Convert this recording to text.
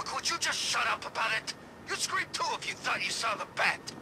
Look, would you just shut up about it? You'd scream too if you thought you saw the bat.